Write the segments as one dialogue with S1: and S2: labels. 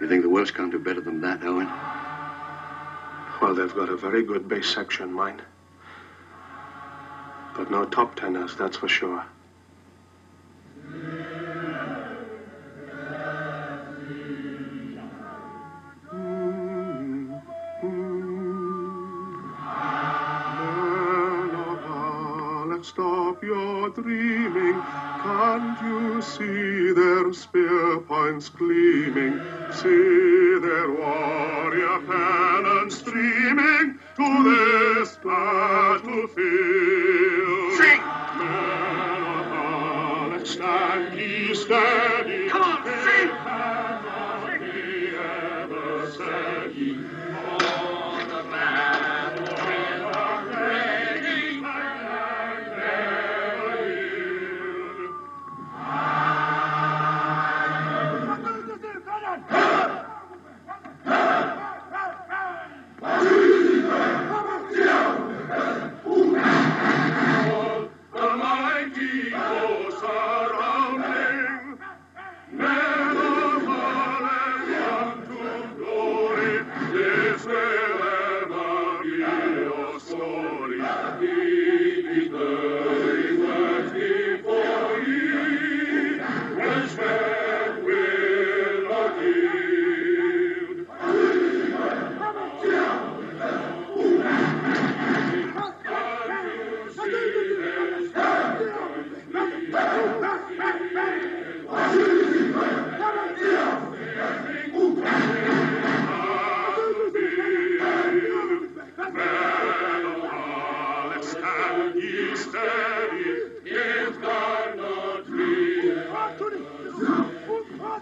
S1: You think the Welsh can't do better than that, Owen?
S2: Well, they've got a very good bass section, mind. But no top tenors, that's for sure. Stop your dreaming. Can't you see their spear points gleaming? See their warrior pennants streaming to this battlefield.
S3: Sing!
S2: Men of Harlech, stand ye steady.
S3: Come on, sing!
S2: Cannot be ever said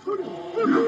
S4: At 100 yards, volley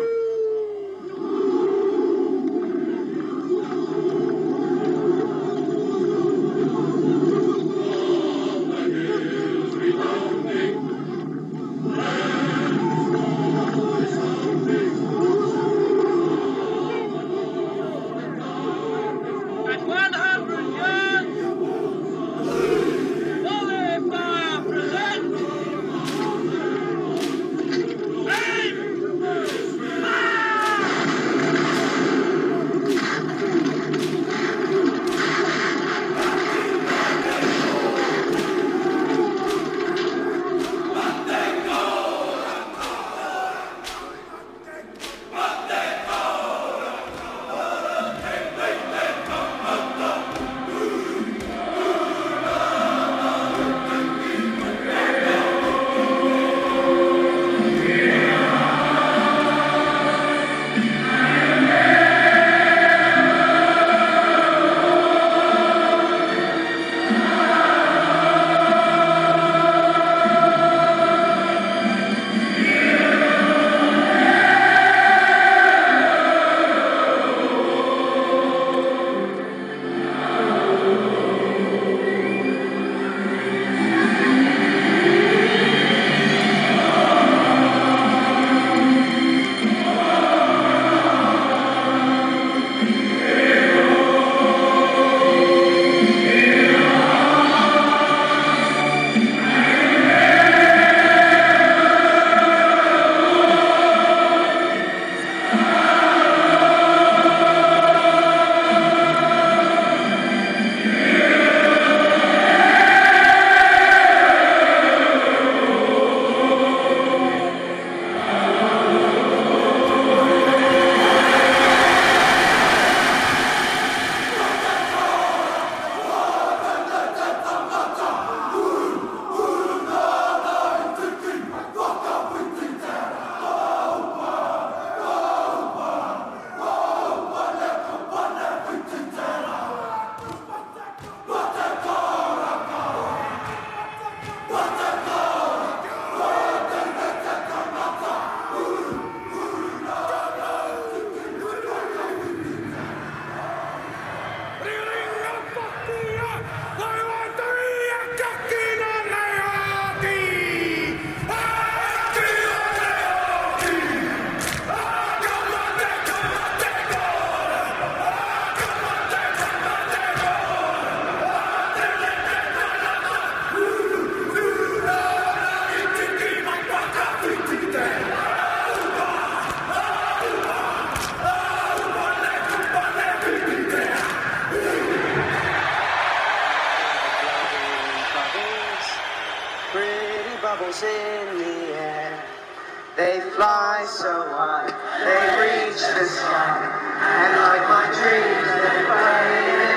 S4: bubbles in the air. They fly so high, they reach the sky, and like my dreams, they fade